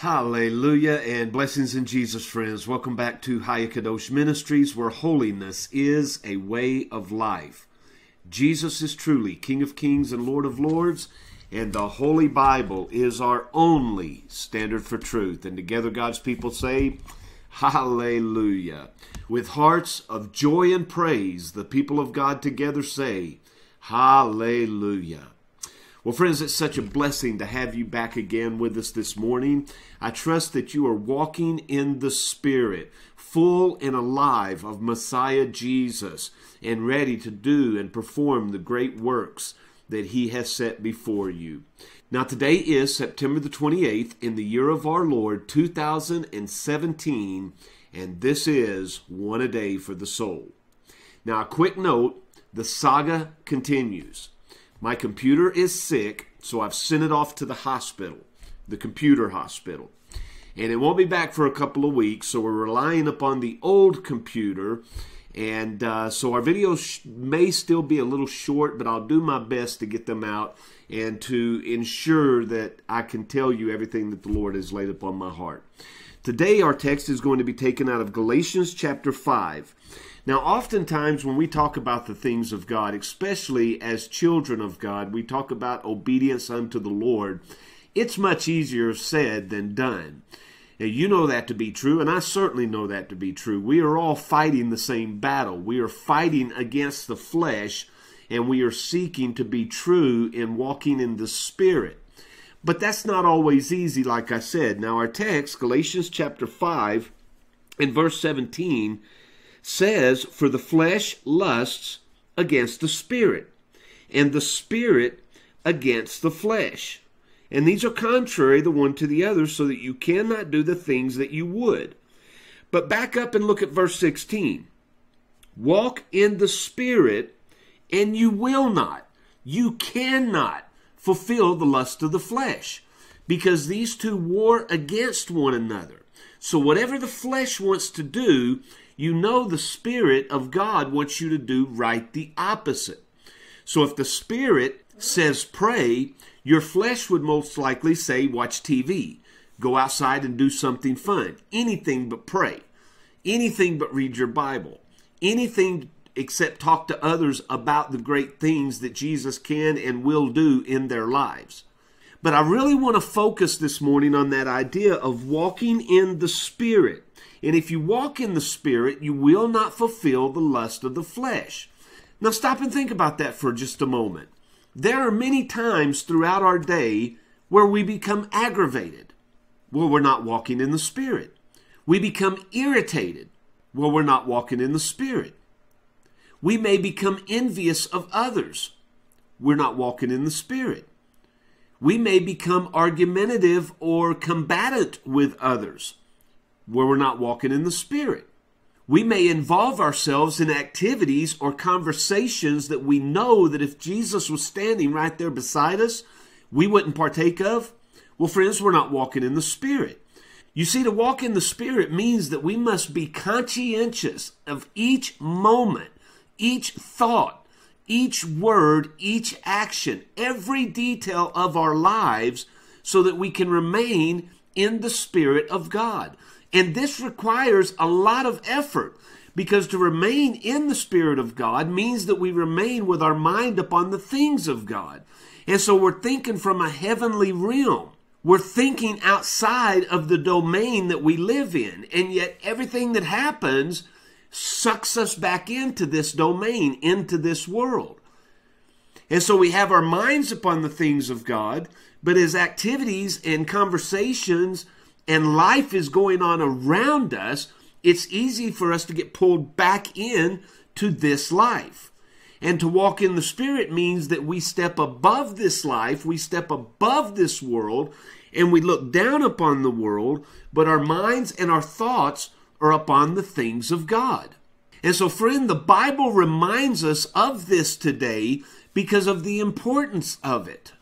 Hallelujah and blessings in Jesus, friends. Welcome back to Hayakadosh Ministries, where holiness is a way of life. Jesus is truly King of Kings and Lord of Lords, and the Holy Bible is our only standard for truth. And together, God's people say, Hallelujah. With hearts of joy and praise, the people of God together say, Hallelujah. Well, friends, it's such a blessing to have you back again with us this morning. I trust that you are walking in the Spirit, full and alive of Messiah Jesus, and ready to do and perform the great works that He has set before you. Now, today is September the 28th in the year of our Lord 2017, and this is One a Day for the Soul. Now, a quick note the saga continues. My computer is sick, so I've sent it off to the hospital, the computer hospital. And it won't be back for a couple of weeks, so we're relying upon the old computer. And uh, so our videos may still be a little short, but I'll do my best to get them out and to ensure that I can tell you everything that the Lord has laid upon my heart. Today, our text is going to be taken out of Galatians chapter 5. Now, oftentimes when we talk about the things of God, especially as children of God, we talk about obedience unto the Lord. It's much easier said than done. Now, you know that to be true, and I certainly know that to be true. We are all fighting the same battle. We are fighting against the flesh, and we are seeking to be true in walking in the Spirit. But that's not always easy, like I said. Now, our text, Galatians chapter 5, in verse 17, says, For the flesh lusts against the spirit, and the spirit against the flesh. And these are contrary the one to the other, so that you cannot do the things that you would. But back up and look at verse 16. Walk in the spirit, and you will not, you cannot fulfill the lust of the flesh, because these two war against one another. So whatever the flesh wants to do, you know the Spirit of God wants you to do right the opposite. So if the Spirit says pray, your flesh would most likely say watch TV, go outside and do something fun, anything but pray, anything but read your Bible, anything except talk to others about the great things that Jesus can and will do in their lives. But I really want to focus this morning on that idea of walking in the Spirit. And if you walk in the Spirit, you will not fulfill the lust of the flesh. Now, stop and think about that for just a moment. There are many times throughout our day where we become aggravated. Well, we're not walking in the Spirit. We become irritated. Well, we're not walking in the Spirit. We may become envious of others. We're not walking in the Spirit. We may become argumentative or combatant with others where we're not walking in the Spirit. We may involve ourselves in activities or conversations that we know that if Jesus was standing right there beside us, we wouldn't partake of. Well, friends, we're not walking in the Spirit. You see, to walk in the Spirit means that we must be conscientious of each moment, each thought, each word, each action, every detail of our lives so that we can remain in the Spirit of God. And this requires a lot of effort because to remain in the Spirit of God means that we remain with our mind upon the things of God. And so we're thinking from a heavenly realm. We're thinking outside of the domain that we live in. And yet everything that happens sucks us back into this domain, into this world. And so we have our minds upon the things of God, but as activities and conversations and life is going on around us, it's easy for us to get pulled back in to this life. And to walk in the Spirit means that we step above this life, we step above this world, and we look down upon the world, but our minds and our thoughts are upon the things of God. And so, friend, the Bible reminds us of this today because of the importance of it.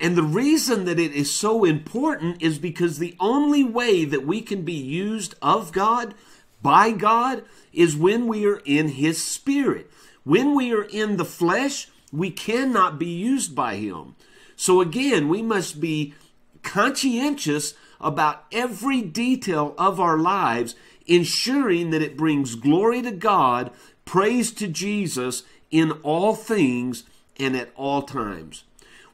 And the reason that it is so important is because the only way that we can be used of God, by God, is when we are in His Spirit. When we are in the flesh, we cannot be used by Him. So again, we must be conscientious about every detail of our lives, ensuring that it brings glory to God, praise to Jesus in all things and at all times.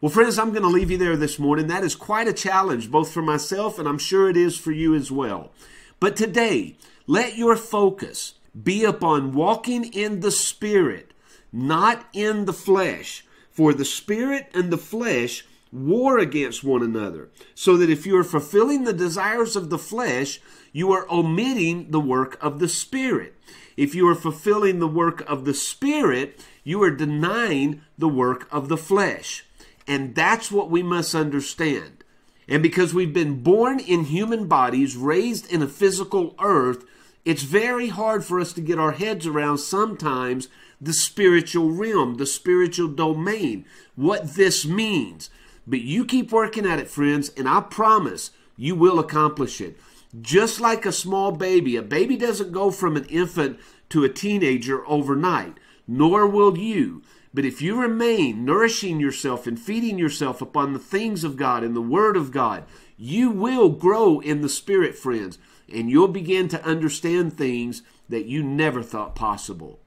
Well, friends, I'm going to leave you there this morning. That is quite a challenge, both for myself and I'm sure it is for you as well. But today, let your focus be upon walking in the Spirit, not in the flesh. For the Spirit and the flesh war against one another, so that if you are fulfilling the desires of the flesh, you are omitting the work of the Spirit. If you are fulfilling the work of the Spirit, you are denying the work of the flesh. And that's what we must understand. And because we've been born in human bodies, raised in a physical earth, it's very hard for us to get our heads around sometimes the spiritual realm, the spiritual domain, what this means. But you keep working at it, friends, and I promise you will accomplish it. Just like a small baby, a baby doesn't go from an infant to a teenager overnight, nor will you. But if you remain nourishing yourself and feeding yourself upon the things of God and the Word of God, you will grow in the Spirit, friends, and you'll begin to understand things that you never thought possible.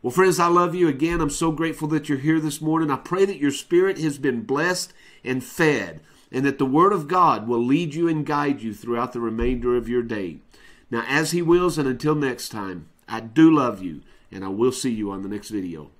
Well, friends, I love you again. I'm so grateful that you're here this morning. I pray that your spirit has been blessed and fed, and that the Word of God will lead you and guide you throughout the remainder of your day. Now, as He wills, and until next time, I do love you, and I will see you on the next video.